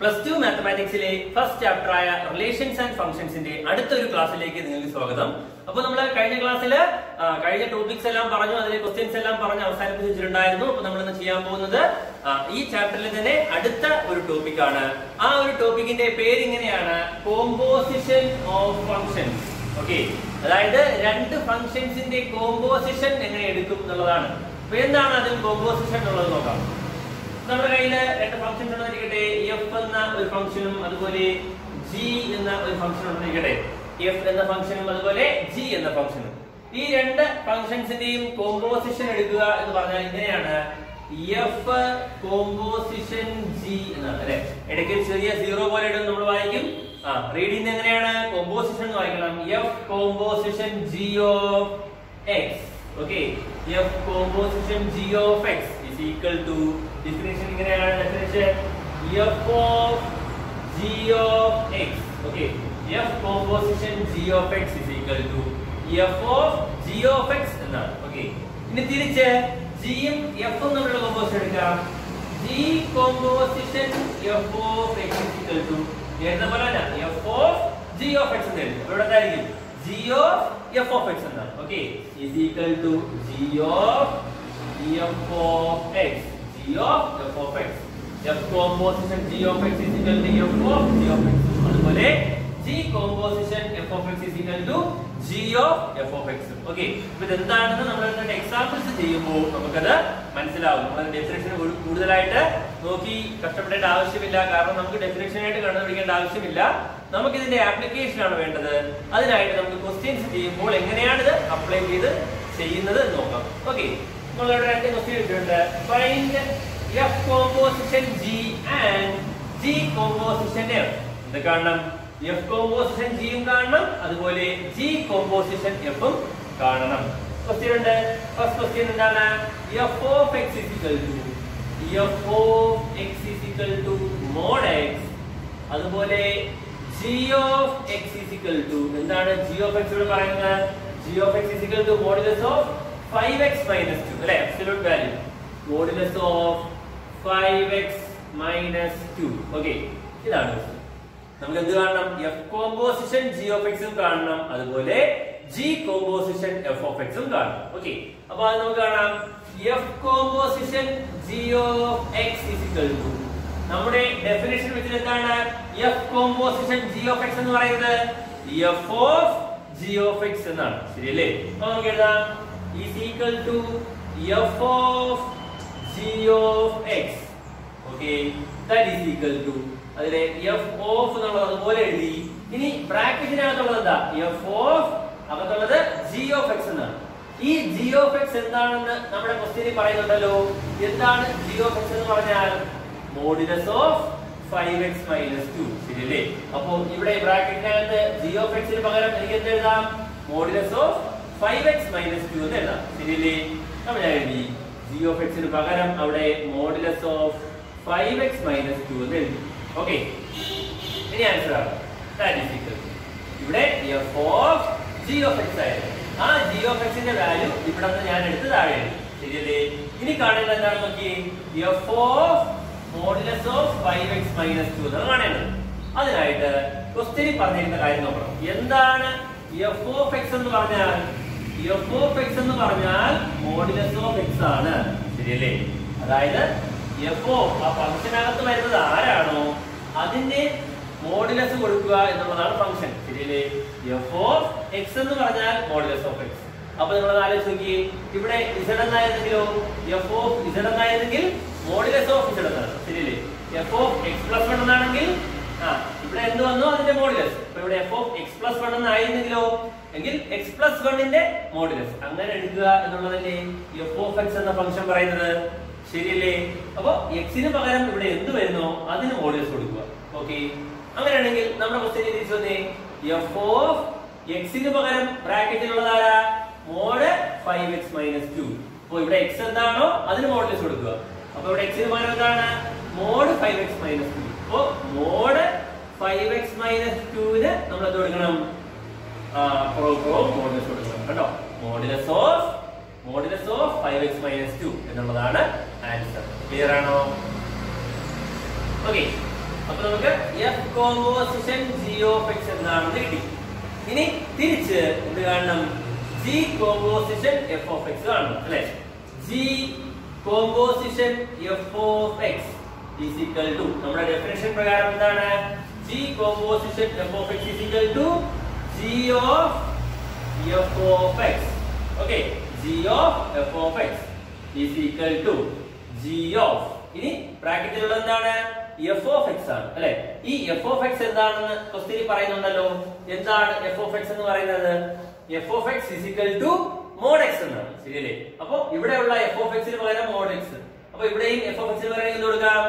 Plus two മാത്തമാറ്റിക്സിലെ first chapter ആയ relations and ഫംഗ്ഷൻസിന്റെ അടുത്തൊരു ക്ലാസ്സിലേക്ക് നിങ്ങൾക്ക് സ്വാഗതം. അപ്പൊ നമ്മൾ കഴിഞ്ഞ ക്ലാസ്സിൽ കഴിഞ്ഞ ടോപ്പിക്സ് എല്ലാം പറഞ്ഞു അതിലെ ക്വസ്റ്റ്യൻസ് എല്ലാം പറഞ്ഞ് അവസാനിപ്പിച്ചിട്ടുണ്ടായിരുന്നു. അപ്പൊ നമ്മൾ ഇന്ന് ചെയ്യാൻ പോകുന്നത് ഈ ചാപ്റ്ററിൽ തന്നെ അടുത്ത ഒരു ടോപ്പിക് ആണ്. ആ ഒരു ടോപ്പിക്കിന്റെ പേര് ഇങ്ങനെയാണ് കോമ്പോസിഷൻ ഓഫ് ഫംഗ്ഷൻസ് ഓക്കെ അതായത് രണ്ട് ഫംഗ്ഷൻസിന്റെ കോമ്പോസിഷൻ എങ്ങനെ എടുക്കും എന്നുള്ളതാണ്. അപ്പൊ എന്താണ് അതിൽ കോമ്പോസിഷൻ എന്നുള്ളത് നോക്കാം. നമ്മുടെ കയ്യിൽ രണ്ട് ഫംഗ്ഷൻ ഉണ്ടെന്നിരിക്കട്ടെ എഫ് എന്ന ഒരു ഫംഗ്ഷനും അതുപോലെ ജി എന്ന ഒരു ഫംഗ്ഷൻ ഉണ്ടെന്നിരിക്കട്ടെ എഫ് എന്ന ഫംഗ്ഷനും അതുപോലെ ജി എന്ന ഫംഗ്ഷനും ഈ രണ്ട് ഫംഗ്ഷൻസിന്റെയും കോമ്പോസിഷൻ എടുക്കുക എന്ന് പറഞ്ഞാൽ ഇങ്ങനെയാണ്. എഫ് കോമ്പോസിഷൻ ജി എന്നാണ് അല്ലെ? ഇടയ്ക്ക് ചെറിയ സീറോ പോലെ ഇടും നമ്മൾ വായിക്കും. ആ റീഡിങ് എങ്ങനെയാണ്? കോമ്പോസിഷൻ എന്ന് വായിക്കണം. F composition G of X okay F composition G of X is equal to definition ഇങ്ങനെയാണ് definition f of g of x okay f composition g of x is equal to f of g of x എന്നാണ് okay ഇനി തിരിച്ച് g യും f ഉം തമ്മിലുള്ള composition എടുക്കാം g composition f of x is equal to എഴുതുന്ന പോലെ തന്നെ f of g of x എന്ന് എഴുതും ഇവിടെ എന്തായിരിക്കും g of f of x എന്നാണ് okay is equal to g of f of x g of f of x f composition g of x is equal to f of g of x അതുപോലെ g composition f of x is equal to g of f of x okay അപ്പൊ ഇതെന്താണെന്ന് നമ്മൾ രണ്ട് examples ചെയ്യുമ്പോൾ നമുക്കത് മനസ്സിലാവും. നമ്മൾ definition കൂടുതലായിട്ട് നോക്കി കഷ്ടപ്പെടേണ്ട ആവശ്യമില്ല. കാരണം നമുക്ക് ഡെഫിനേഷൻ ആയിട്ട് കണ്ടുപിടിക്കേണ്ട ആവശ്യമില്ല. നമുക്ക് ഇതിന്റെ ആപ്ലിക്കേഷൻ ആണ് വേണ്ടത്. അതിനായിട്ട് നമുക്ക് ക്വസ്റ്റ്യൻസ് ചെയ്യുമ്പോൾ എങ്ങനെയാണ് ഇത് അപ്ലൈ ചെയ്ത് ചെയ്യുന്നത് എന്ന് നോക്കാം. ഓക്കെ നമ്മളിവിടെ രണ്ട് ക്വസ്റ്റ്യൻ ഇട്ടിട്ടുണ്ട്. Find F composition G and G composition F ഇത് കാണണം? എഫ് കോമ്പോസിഷൻ ജിയും കാണണം അതുപോലെ ജി കോമ്പോസിഷൻ എഫും കാണണം. ക്വസ്റ്റ്യൻ ഉണ്ട്. ഫസ്റ്റ് ക്വസ്റ്റ്യൻ എന്താണ്? F of X X is equal to mod X അതുപോലെ G of X is equal to എന്താണ് ജി ഓഫ് എക്സ് ഇവിടെ പറയുന്നത്? G of X is equal to modulus of 5x minus 2 അല്ലെ? Absolute value. Modulus of 5x minus 2 okay ഇതാണ്. നമുക്ക് എന്ത് കാണണം? F composition g of ഉം കാണണം. അതുപോലെ g കോമ്പോസിഷൻ f ഓഫ് ഉം കാണണം. ഓക്കെ അപ്പോൾ അത് നമുക്ക് കാണാം. F composition g of is equal to നമ്മുടെ ഡെഫിനിഷൻ വെച്ചിട്ട് എന്താണ്? F composition g of x എന്ന് പറയുന്നത്? F of g of x എന്നാണ്. ശരിയല്ലേ? അപ്പോൾ നമുക്ക് എഴുതാം. Is equal to f of g of x. Okay? That is equal to അതിലെ f of എന്നുള്ളത് അതുപോലെ എഴുതി. ഇനി ബ്രാക്കറ്റിനകത്തുള്ളത് എന്താ? F of അകത്തുള്ളത് g of x എന്നാണ്. ഈ g of x എന്താണെന്ന് നമ്മുടെ ക്വസ്റ്റ്യനിൽ പറയുന്നുണ്ടല്ലോ. എന്താണ് g of x എന്ന് പറഞ്ഞാൽ? മോഡുലസ് ഓഫ് 5x മൈനസ് 2 ശരിയല്ലേ? അപ്പോ ഇവിടെ ബ്രാക്കറ്റിനകത്ത് g of x ന് പകരം എനിക്ക് എന്ത് എഴുതാം? Modulus of 5x minus two എന്ന് എഴുതാം ശരിയല്ലേ നമ്മൾ ഞാൻ എഴുതി ജി ഓഫ് എക്സിന് പകരം അവിടെ modulus of five X minus two എന്ന് എഴുതി. ഓക്കെ ഇനി ആൻസർ ആണ്. ഇവിടെ ആ ജി ഓഫ് എക്സിന്റെ ന്റെ വാല്യൂ ഇവിടെ നിന്ന് ഞാൻ എടുത്ത് താഴെ എഴുതി ശരിയല്ലേ ഇനി കാണേണ്ടത് എന്താണ് നോക്കി F of modulus of five X minus two എന്നാണ് കാണേണ്ടത്. അതിനായിട്ട് ക്വസ്റ്റ്യനിൽ പറഞ്ഞിരുന്ന കാര്യം നോക്കണം. എന്താണ് എഫ് ഓഫ് എക്സ് എന്ന് പറഞ്ഞാൽ? F of x എന്ന് പറഞ്ഞാൽ മോഡുലസ് ഓഫ് x ആണ്. ശരിയല്ലേ? അതായത് f of ആ ഫംഗ്ഷനകത്ത് വരുന്നത് ആരാണോ അതിന്റെ മോഡുലസ് കൊടുക്കുക എന്നുള്ളതാണ് ഫംഗ്ഷൻ ശരിയല്ലേ? എഫ് of x എന്ന് പറഞ്ഞാൽ മോഡുലസ് ഓഫ് x. അപ്പൊ നിങ്ങൾ ആലോചിച്ച് നോക്കി ഇവിടെ z എന്നായിരുന്നെങ്കിലോ എഫ് of z എന്നായിരുന്നെങ്കിൽ മോഡുലസ് ഓഫ് z എന്നാണ്. ശരിയല്ലേ? F of x പ്ലസ് എന്നാണെങ്കിൽ ആ ഇവിടെ എന്ത് വന്നു? അതിന്റെ മോഡുലസ് അപ്പൊ ഇവിടെ F of X plus one എന്നായിരുന്നെങ്കിലോ? എങ്കിൽ എക്സ് പ്ലസ് വണ്ണിന്റെ മോഡുലസ് അങ്ങനെ എടുക്കുക എന്നുള്ളതല്ലേ എഫ് ഓഫ് എക്സ് എന്ന ഫംഗ്ഷൻ പറയുന്നത്. ശരിയല്ലേ? അപ്പൊ എക്സിന് പകരം ഇവിടെ എന്ത് വരുന്നു? അതിന് മോഡുലസ് കൊടുക്കുക. ഓക്കെ അങ്ങനെയാണെങ്കിൽ നമ്മുടെ ക്വസ്റ്റ്യൻ തിരിച്ചു വന്നേ. എഫ് ഓഫ് എക്സിന് പകരം ബ്രാക്കറ്റിലുള്ളത് ആരാ? Mod five X minus two അപ്പൊ ഇവിടെ എക്സ് എന്താണോ അതിന് മോഡുലസ് കൊടുക്കുക. അപ്പൊ ഇവിടെ എക്സിന് പകരം എന്താണ്? Mod five X minus two അപ്പോ മോഡ് ഫൈവ് എക്സ് മൈനസ് ടുവിന് നമ്മൾ എന്ത് കൊടുക്കണം? മോഡുലസ് കൊടുക്കണം. കേട്ടോ modulus of modulus of five X minus two എന്നുള്ളതാണ് ആൻസർ ക്ലിയർ ആണോ? ഓക്കെ അപ്പൊ നമുക്ക് F composition G of X എന്താണെന്ന് കിട്ടി. ഇനി തിരിച്ച് എന്ത് കാണണം? G composition F of X കാണണം അല്ലെ? G composition F of X is equal to നമ്മുടെ ഡെഫിനേഷൻ പ്രകാരം എന്താണ്? G composition f of x is equal to G of f of x. Okay, G of f of x is equal to G of. ഇനി ബ്രാക്കറ്റിലുള്ള എന്താണ്? F of X ആണ് അല്ലെ? ഈ F of X എന്താണെന്ന് question പറയുന്നുണ്ടല്ലോ. എന്താണ് F of X എന്ന് പറയുന്നത്? F of X is equal to mod X എന്നാണ്. ശരിയല്ലേ? അപ്പൊ ഇവിടെയുള്ള എഫ് ഓഫ് എക്സിന് പകരം മോഡ് എക്സ് അപ്പൊ ഇവിടെയും എഫ് ഓഫ് എക്സിന് പകരം എന്ത് കൊടുക്കാം?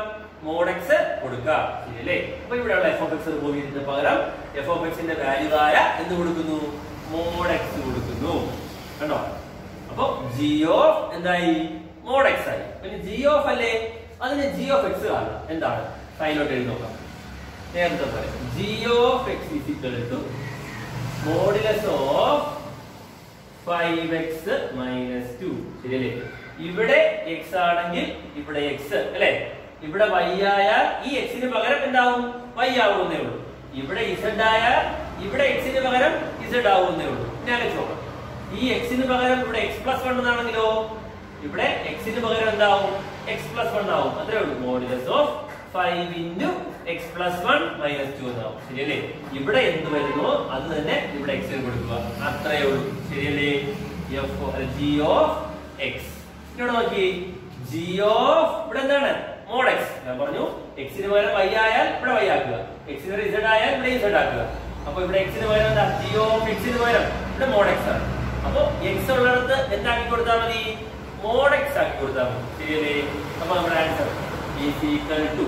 മോഡ് എക്സ് കൊടുക്കാം ശരിയല്ലേ? അപ്പൊ ഇവിടെയുള്ള എഫ് ഓഫ് എക്സ് റിമൂവ് പകരം എഫ് ഓഫ് എക്സിന്റെ വാല്യൂ ആയ എന്ത് കൊടുക്കുന്നു? മോഡ് എക്സ് കൊടുക്കുന്നു. കണ്ടോ? അപ്പൊ ജി ഓഫ് എന്തായി? മോഡ് എക്സ് ആയി. പിന്നെ ജി ഓഫ് അല്ലേ? അതിന് ജി ഓഫ് എക്സ് കാണാം. എന്താണ്? സൈലോട്ട് എഴുതി നോക്കാം. നേരത്തെ പോലെ G of X is equal to modulus of five X minus two ശരിയല്ലേ? ഇവിടെ എക്സ് ആണെങ്കിൽ ഇവിടെ എക്സ് അല്ലെ? ഇവിടെ y ആയാൽ ഈ എക്സിന് പകരം എന്താവും? y ആവുന്നേ ഉള്ളൂ. ഇവിടെ z ആയാൽ ഇവിടെ എക്സിന് പകരം z ആവുന്നേ ഉള്ളൂ. ഞാൻ ചോദിക്കാം. ഈ എക്സിന് പകരം ഇവിടെ എക്സ് പ്ലസ് വൺ എന്നാണെങ്കിലോ? ഇവിടെ എക്സിന് പകരം എന്താവും? എക്സ് പ്ലസ് വൺ ആവും. അത്രേ ഉള്ളൂ. Modulus of five into X plus one minus two എന്നാവും. ശരിയല്ലേ? ഇവിടെ എന്ത് വരുന്നു? അത് തന്നെ ഇവിടെ എക്സിന് കൊടുക്കുക. അത്രേ ഉള്ളൂ. ശരിയല്ലേ? എഫ് ജി ഓഫ് എക്സ് ഇവിടെ നോക്കി. ജി ഓഫ് ഇവിടെ എന്താണ്? മോഡ് എക്സ് ഞാൻ പറഞ്ഞു എക്സിന് പകരം വൈ ആയാൽ ഇവിടെ വൈ ആക്കുക. എക്സിന് z ആയാൽ ഇവിടെ z ആക്കുക. അപ്പൊ ഇവിടെ എക്സിന് പകരം എന്താ ജി ഓഫ് എക്സിന് പകരം ഇവിടെ മോഡ് എക്സ് ആണ്. അപ്പൊ എക്സ് ഉള്ളിടത്ത് എന്താക്കി കൊടുത്താൽ മതി? മോഡ് എക്സ് ആക്കി കൊടുത്താൽ മതി. ശരിയല്ലേ? അപ്പൊ നമ്മുടെ ആൻസർ ഈസ് ഈക്വൽ ടു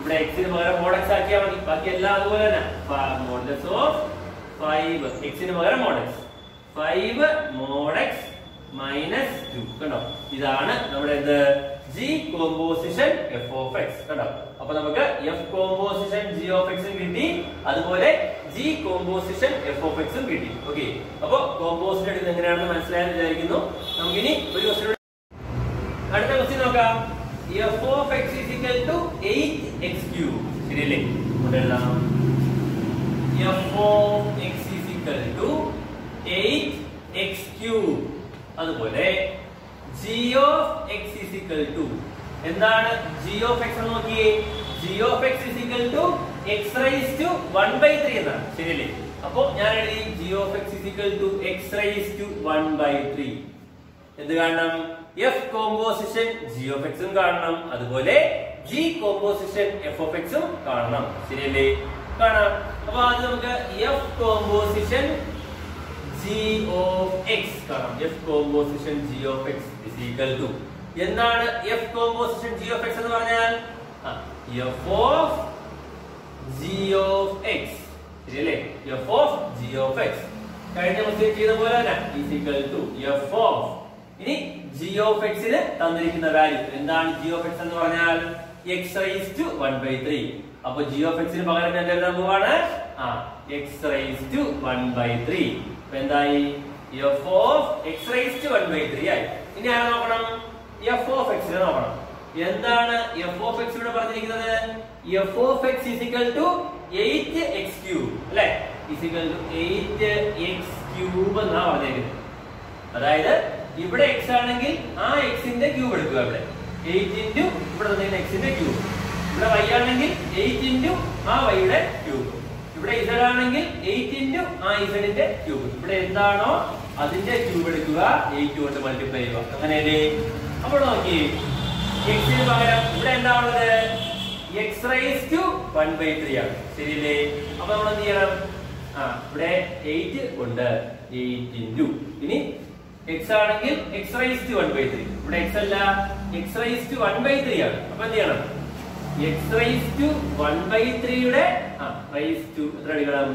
ഇവിടെ എക്സിന് പകരം മോഡ് എക്സ് ആക്കിയാൽ മതി. ബാക്കി എല്ലാം അതുപോലെ തന്നെ. മോഡലസ് ഓഫ് ഫൈവ് എക്സിന് പകരം mod X five mod X minus two കണ്ടോ? ഇതാണ് നമ്മുടെ എന്ത് G composition F of X കണ്ടോ? അപ്പൊ നമുക്ക് എഫ് കോമ്പോസിഷൻ ജി ഓഫ് എക്സും കിട്ടി. അതുപോലെ ജി കോമ്പോസിഷൻ എഫ് ഓഫ് എക്സും കിട്ടി. ഓക്കെ അപ്പൊ കോമ്പോസിഷൻ എടുക്കുന്നത് എങ്ങനെയാണെന്ന് മനസ്സിലായെന്ന് വിചാരിക്കുന്നു. നമുക്കിനി ഒരു ക്വസ്റ്റ്യൻ അടുത്ത ക്വസ്റ്റ്യൻ നോക്കാം. F of X is equal to eight X cube ശരിയല്ലേ? ഇവിടെ എഴുതാം. F of X is equal to eight X cube അതുപോലെ G of X equal to എന്താണ് ജി ഓഫ് എക്സ് എന്ന് നോക്കിയേ? G x X equal to X raise to one by three എന്നാണ്. ശരിയല്ലേ? അപ്പോൾ ഞാൻ എഴുതി G x X equal to X raise to one by three എന്ത് കാണണം? എഫ് കോമ്പോസിഷൻ ജി ഓഫ് എക്സും കാണണം. അതുപോലെ ജി കോമ്പോസിഷൻ എഫ് ഓഫ് എക്സും കാണണം. ശരിയല്ലേ? കാണാം. അപ്പോൾ അത് നമുക്ക് f composition G of X കാണാം. F composition G of X is equal to എന്താണ് f composition g of x എന്ന് പറഞ്ഞാൽ? f of g of x. ശരിയല്ലേ? F of g of x. കഴിഞ്ഞ ക്വസ്റ്റ്യൻ ചെയ്ത പോലെ തന്നെ. Is equal to f of. ഇനി g of x ന് തന്നിരിക്കുന്ന വാല്യൂ എന്താണ് g of x എന്ന് പറഞ്ഞാൽ? X raise to one by three അപ്പൊ of x ന് പകരം ഞാൻ എഴുതാൻ പോവാണ്. ആ x raise to one by three എന്തായി? F of x raise to one by three ആയി. ഇനി ആരെ നോക്കണം? എഫ് ഓഫ് എക്സിനെ നോക്കണം. എന്താണ് എഫ് ഓഫ് എക്സ് ഇവിടെ പറഞ്ഞിരിക്കുന്നത്? F of x is equal to eight x cube അല്ലെ? Is equal to eight x cube എന്നാണ് പറഞ്ഞിരിക്കുന്നത് അതായത് ഇവിടെ എക്സ് ആണെങ്കിൽ ആ എക്സിന്റെ ക്യൂബ് എടുക്കുക ഇവിടെ. എയ്റ്റ് ഇന്റു ഇവിടെ എക്സിന്റെ ക്യൂബ് ഇവിടെ വൈ ആണെങ്കിൽ എയ്റ്റ് ഇന്റു ആ വൈയുടെ ക്യൂബ് ഇവിടെ ഇസഡ് എയ്റ്റ് ഇന്റു ആ ഇസഡിന്റെ ക്യൂബ് ഇവിടെ എന്താണോ അതിന്റെ ക്യൂബ് എടുക്കുക. എയ്റ്റ് കൊണ്ട് മൾട്ടിപ്ലൈ ചെയ്യുക. അങ്ങനെയല്ലേ? അപ്പോൾ നോക്കി. എക്സിന് പകരം ഇവിടെ എന്താ ഉള്ളത്? X raise to one by three ആണ്. ശരിയല്ലേ? അപ്പൊ നമ്മൾ എന്ത് ചെയ്യണം? ആ ഇവിടെ എയ്റ്റ് ഉണ്ട് എയ്റ്റ് ഇന്റു ഇനി എക്സ് ആണെങ്കിൽ x raise to one by three ഇവിടെ എക്സ് അല്ല. X raise to one by three ആണ്. അപ്പൊ എന്ത് ചെയ്യണം? X raise to one by ത്രീയുടെ ആ റൈസ് ടു എത്ര എടുക്കണം?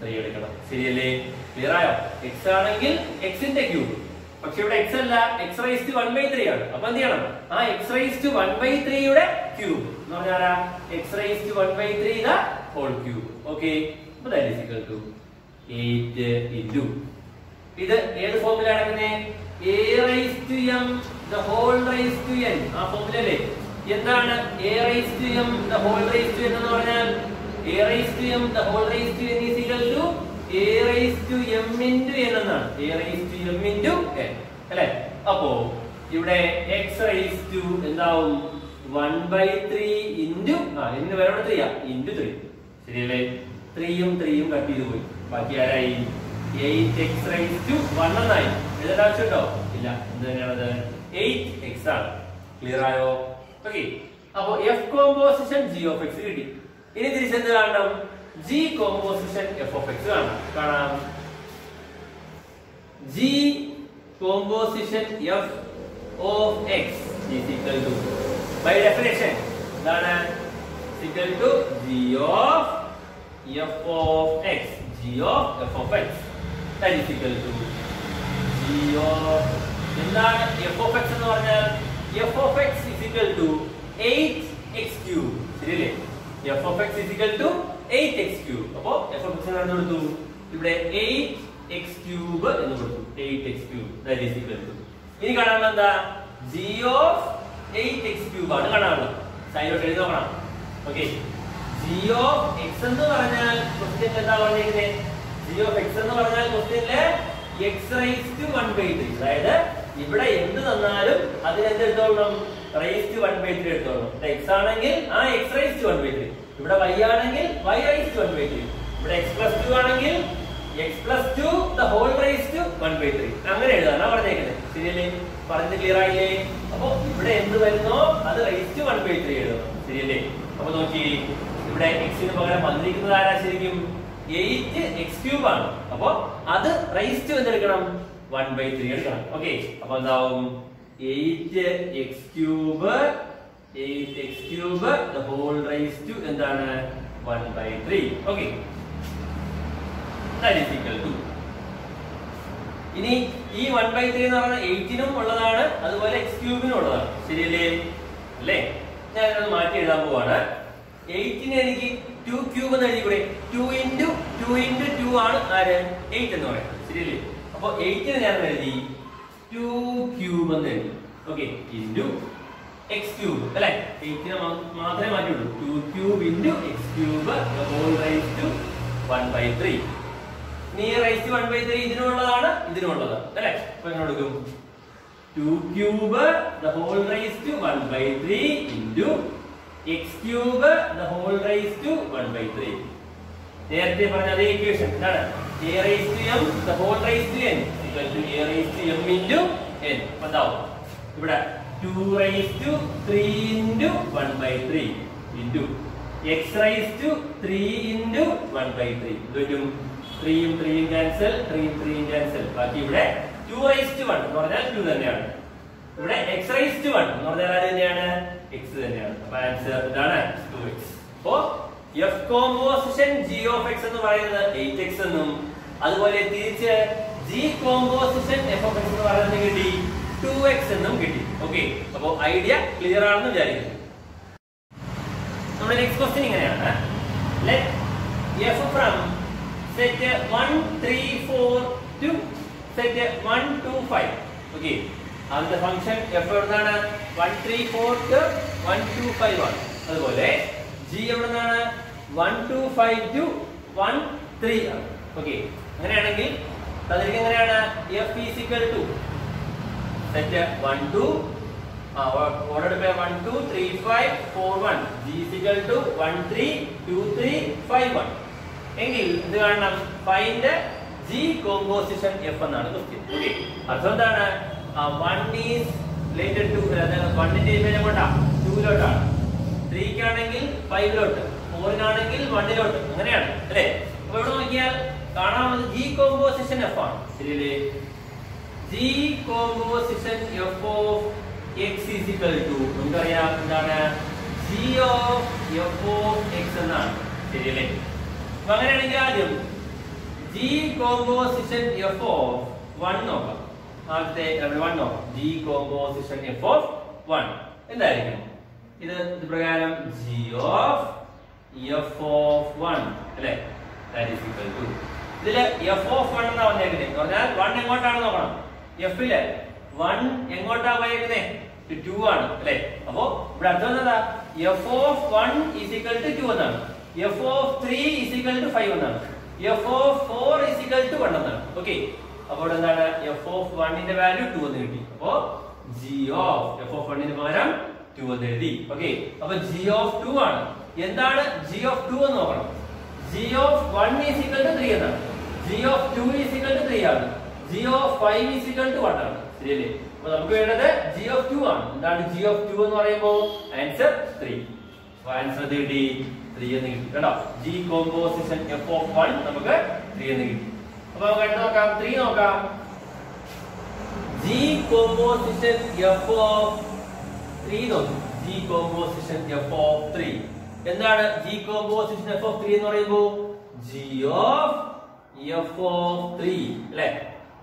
ത്രീ എടുക്കണം? ശരിയല്ലേ? ക്ലിയർ ആയോ? എക്സ് ആണെങ്കിൽ എക്സിന്റെ ക്യൂബ് പക്ഷെ ഇവിടെ എക്സ് അല്ല. X raise to one by three ആണ്. അപ്പൊ എന്ത് ചെയ്യണം? ആ x raise to one by ത്രീയുടെ ക്യൂബ് എന്ന് പറഞ്ഞാൽ x raise to one by three the whole cube okay അപ്പൊ that is equal to eight into ഇത് ഏത് ഫോമിലാണ് നടക്കുന്നത് a raise to m the whole raise to n ആ ഫോമിലല്ലേ എന്താണ്? A raise to m the whole raise to n എന്ന് പറഞ്ഞാൽ a raised to m the whole raised to n is equal to a raised to m into n എന്നാണ്. A raised to m into n. അല്ലേ? അപ്പോ ഇവിടെ x raised to എന്താവും? 1 by 3 into ആ എന്ന് വരെ 3 ആ. Into 3 ശരിയല്ലേ? 3 ഉം 3 ഉം കട്ട് ചെയ്തു പോയി. ബാക്കി ആരായി? Eight x raise to one എന്നായി. എഴുതേണ്ട ആവശ്യമുണ്ടോ? ഇല്ല. എന്ത് തന്നെയാണത്? 8x ആണ്. ക്ലിയർ ആയോ? ഓക്കെ അപ്പോൾ f composition g of x കിട്ടി. ഇനി തിരിച്ചെന്ത് കാണണം? G composition f of x കാണാം കാണാം. G composition f of x is equal to by definition എന്താണ്? Equal to g of f of x g of f of x that to g of എന്താണ് F of X എന്ന് പറഞ്ഞാൽ f of x is to eight x cube ശരിയല്ലേ? F of x is equal to eight x cube അപ്പോ F of X എന്ന് കൊടുത്തു? ഇവിടെ eight X cube എന്ന് കൊടുത്തു. Eight x cube that is to ഇനി കാണാനുള്ള എന്താ? G of eight x cube ആണ് കാണാനുള്ളത്. സൈനോട്ട് എഴുതി നോക്കണം. ഓക്കെ ജി ഓഫ് എക്സ് എന്ന് പറഞ്ഞാൽ ക്വസ്റ്റ്യൻ എന്താ പറഞ്ഞിരിക്കുന്നത് ജി ഓഫ് എക്സ് എന്ന് പറഞ്ഞാൽ ക്വസ്റ്റ്യനിൽ x raise to one by three അതായത് ഇവിടെ എന്ത് തന്നാലും അതിനെന്ത് എടുത്തോളണം? Raise to one by three എടുത്തോളൂ. എക്സ് ആണെങ്കിൽ ആ x raise to one by three ഇവിടെ വൈ ആണെങ്കിൽ y raise to one by three ഇവിടെ എക്സ് പ്ലസ് ടു ആണെങ്കിൽ x plus two the whole raise to one by three അങ്ങനെ എഴുതാനാ പറഞ്ഞേക്കുന്നത് ശരിയല്ലേ? പറഞ്ഞത് ക്ലിയർ ആയില്ലേ? അപ്പൊ ഇവിടെ എന്ത് വരുന്നോ? അത് raise to one by three എഴുതണം ശരിയല്ലേ? അപ്പൊ നോക്കി. ഇവിടെ എക്സിന് പകരം വന്നിരിക്കുന്നത് ആരാ ശരിക്കും? എയ്റ്റ് എക്സ് ക്യൂബ് ആണ്. അപ്പൊ അത് റൈസ് ടു എന്തെടുക്കണം? വൺ ബൈ ത്രീ എടുക്കണം. ഓക്കെ അപ്പൊ എന്താവും? Eight cube eight cube the whole raise to എന്താണ്? വൺ ബൈ equal ഇനി ഈ വൺ ബൈ ത്രീ എന്ന് പറയുന്നത് എയ്റ്റിനും ഉള്ളതാണ് അതുപോലെ എക്സ് ക്യൂബിനും ഉള്ളതാണ്. ശരിയല്ലേ? അല്ലേ? ഞാൻ അത് മാറ്റി എഴുതാൻ പോവാണ്. എയ്റ്റിന് എനിക്ക് ടു ക്യൂബ് എന്ന് എഴുതിക്കൂടെ? Two into two into two ആണ്. ആര്? എയ്റ്റ് എന്ന് പറയുന്നത്. ശരിയല്ലേ? അപ്പൊ എയ്റ്റിന് ഞാൻ എഴുതി? ടു ക്യൂബ് എന്ന് എഴുതി ഓക്കെ ഇന്റു എക്സ് ക്യൂബ് അല്ലെ? എയ്റ്റിനെ മാത്രമേ മാറ്റിയുള്ളൂ. Two cube into x cube whole raise to one by three നീ റൈസ് വൺ ബൈ ത്രീ ഇതിനുള്ളതാണ് ഇതിനുള്ളത് അല്ലെ? അപ്പൊ എങ്ങനെ കൊടുക്കും two cube the whole raise to one by three into x cube the whole raise to one by three നേരത്തെ പറഞ്ഞ അതേ ഇക്വേഷൻ എന്താണ്? A raise to m the whole raise to n. Equal to a raise to m into n എന്താവും? ഇവിടെ two raise to three into one by three into x raise to three into one by three ഇത് വരും ത്രീയും ത്രീയും cancel ത്രീയും ത്രീയും cancel ബാക്കി ഇവിടെ ടു റൈസ് ടു വൺ എന്ന് പറഞ്ഞാൽ 2 തന്നെയാണ്. ഇവിടെ എക്സ് റൈസ് ടു വൺ എന്ന് പറഞ്ഞാൽ ആര് തന്നെയാണ്? X തന്നെയാണ്. അപ്പോൾ ആൻസർ ഇതാണ് ടു എക്സ് അപ്പോ f composition g of x എന്ന് പറയുന്നത് എയ്റ്റ് എക്സ് എന്നും അതുപോലെ തിരിച്ച് g composition f of x എന്ന് പറയുന്നത് കിട്ടി ടു എക്സ് എന്നും കിട്ടി. ഓക്കെ അപ്പോ ഐഡിയ ക്ലിയർ ആണെന്ന് വിചാരിക്കുന്നു. നമ്മുടെ നെക്സ്റ്റ് ക്വസ്റ്റ്യൻ ഇങ്ങനെയാണ്. Let from set one three four to set one two five okay അതിന്റെ ഫംഗ്ഷൻ എഫ് എവിടുന്നാണ്? One three four to one two five ആണ്. അതുപോലെ ജി എവിടുന്നാണ്? One two five to one three ആണ് ഓക്കെ അങ്ങനെയാണെങ്കിൽ തന്നിരിക്കുന്നത് എങ്ങനെയാണ്? F is equal to set one two order pair one two three five four one g is equal to one three two three five one എങ്കിൽ ഇത് കാണണം? Find g composition F എന്നാണ് question okay അർത്ഥം എന്താണ്? One is related to വണ്ണിന്റെ image എങ്ങോട്ടാ ടൂലോട്ടാണ് ത്രീക്കാണെങ്കിൽ ഫൈവിലോട്ട് ഫോറിനാണെങ്കിൽ വണ്ണിലോട്ട് അങ്ങനെയാണ് അല്ലേ? അപ്പൊ ഇവിടെ നോക്കിയാൽ കാണാവുന്നത് ജി കോമ്പോസിഷൻ എഫ് ആണ്. ശരിയല്ലേ? G composition f of x is to നമുക്കറിയാം എന്താണ്? G of f of x എന്നാണ്. ശരിയല്ലേ? അപ്പൊ അങ്ങനെയാണെങ്കിൽ ആദ്യം g composition f of one നോക്കാം. ആദ്യത്തെ വൺ നോക്കാം. G composition f of one എന്തായിരിക്കും? ഇത് ഇത് പ്രകാരം g of f of one അല്ലെ? ദാറ്റ് ഈസ് ഈക്വൽ ടു ഇതിൽ എഫ് ഓഫ് വൺ എന്നാ വന്നേക്കുന്നത് എന്ന് പറഞ്ഞാൽ വൺ എങ്ങോട്ടാണ് നോക്കണം. എഫിൽ വൺ എങ്ങോട്ടാ പോയേക്കുന്നേ ടു ആണ് അല്ലെ? അപ്പോ ഇവിടെ അർത്ഥം എന്താ f of one is equal to two എന്നാണ്. F of three two five എന്നാണ്. F of four two one എന്നാണ്. ഓക്കെ അപ്പോൾ എന്താണ്? എഫ് ഓഫ് വണ്ണിന്റെ വാല്യൂ ടു എന്ന് കിട്ടി. അപ്പോ ജി ഓഫ് എഫ് ഓഫ് വണ്ണിന് പകരം ടു എന്ന് എഴുതി. ഓക്കെ അപ്പൊ ജി ഓഫ് ടു ആണ്. എന്താണ് ജി ഓഫ് ടു എന്ന് നോക്കണം. G of one is equal to three എന്നാണ്. G of two is equal to three ആണ്. G of five is equal to one ആണ്. ശരിയല്ലേ? അപ്പൊ നമുക്ക് വേണ്ടത് ജി ഓഫ് ടു ആണ്. എന്താണ് ജി ഓഫ് ടു എന്ന് പറയുമ്പോൾ ആൻസർ ത്രീ ആൻസർ കിട്ടി? ത്രീ എന്ന് കിട്ടി. കേട്ടോ g composition f of one നമുക്ക് ത്രീ എന്ന് കിട്ടി. അപ്പൊ നമുക്ക് എന്ത് നോക്കാം. ത്രീ നോക്കാം. G composition f of three നോക്കും. G composition f of three എന്താണ്? G composition f of three എന്ന് പറയുമ്പോൾ g of f of three അല്ലെ?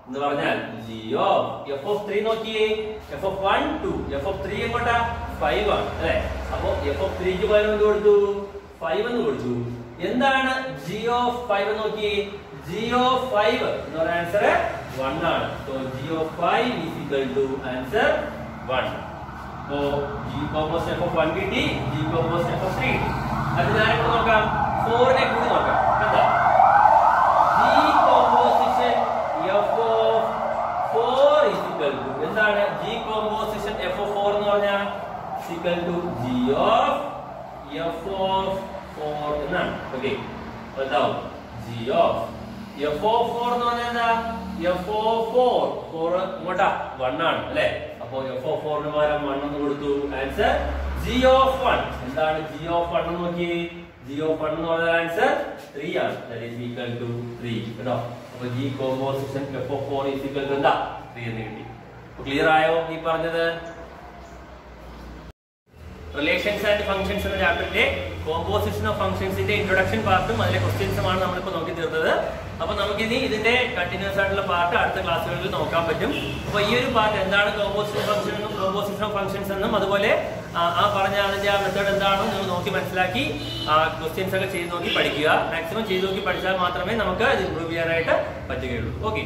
എന്ന് പറഞ്ഞാൽ g of f of three നോക്കിയേ. F of one two f of three എങ്ങോട്ടാ? Five ആണ് അല്ലെ? അപ്പൊ എഫ് ഓഫ് ത്രീക്ക് പകരം എന്ത് കൊടുത്തു? ഫൈവ് എന്ന് കൊടുത്തു. എന്താണ് ജി ഓഫ് ഫൈവ് നോക്കിയേ? ജി ഓഫ് ഫൈവ് എന്ന് പറയുന്ന ആൻസർ വൺ ആണ്. So g of five is equal to answer one അപ്പോ g composition f of one കിട്ടി g composition f of three അത് ഞാൻ നോക്കാം. ഫോറിനെ കൂടി നോക്കാം. എന്താ g composition f of four is equal to എന്താണ്? G composition f of four എന്ന് പറഞ്ഞാൽ equal to g of f of four എന്നാണ്. ഓക്കെ എന്താവും g of f of four എന്ന് പറഞ്ഞാൽ എന്താ? എഫ് ഓഫ് ഫോർ ഫോർ ഇങ്ങോട്ടാ. വൺ ആണ് അല്ലെ? അപ്പോ എഫ് ഓഫ് ഫോറിന് പകരം വൺ എന്ന് കൊടുത്തു. ആൻസർ ജി ഓഫ് വൺ എന്താണ് ജി ഓഫ് വൺ നോക്കി? ജി ഓഫ് വൺ എന്ന് പറഞ്ഞ ആൻസർ ത്രീ ആണ്. That is equal to three കേട്ടോ? അപ്പൊ g composition f of four is equal to എന്താ? ത്രീ എന്ന് കിട്ടി. ക്ലിയർ ആയോ ഈ പറഞ്ഞത്? റിലേഷൻസ് ആൻഡ് ഫംഗ്ഷൻസ് എന്ന ചാപ്റ്ററിലെ കോമ്പോസിഷൻ ഓഫ് ഫംഗ്ഷൻസിന്റെ ഇൻട്രൊഡക്ഷൻ പാർട്ടും അതിലെ ക്വസ്റ്റ്യൻസുമാണ് നമ്മളിപ്പോൾ നോക്കി തീർത്തത്. അപ്പോൾ നമുക്കിനി ഇതിന്റെ കണ്ടിന്യൂസ് ആയിട്ടുള്ള പാർട്ട് അടുത്ത ക്ലാസ്സുകളിൽ നോക്കാൻ പറ്റും. അപ്പോൾ ഈ ഒരു പാർട്ട് എന്താണ് കോമ്പോസിഷൻ ഫംഗ്ഷൻ എന്നും കോമ്പോസിഷൻ ഓഫ് ഫംഗ്ഷൻസ് എന്നും അതുപോലെ ആ, പറഞ്ഞ അതിന്റെ ആ മെത്തേഡ് എന്താണെന്ന് നിങ്ങൾ നോക്കി മനസ്സിലാക്കി ക്വസ്റ്റ്യൻസ് ഒക്കെ ചെയ്ത് നോക്കി പഠിക്കുക. മാക്സിമം ചെയ്ത് നോക്കി പഠിച്ചാൽ മാത്രമേ നമുക്ക് ഇത് ഇമ്പ്രൂവ് ചെയ്യാനായിട്ട് പറ്റുകയുള്ളൂ. ഓക്കെ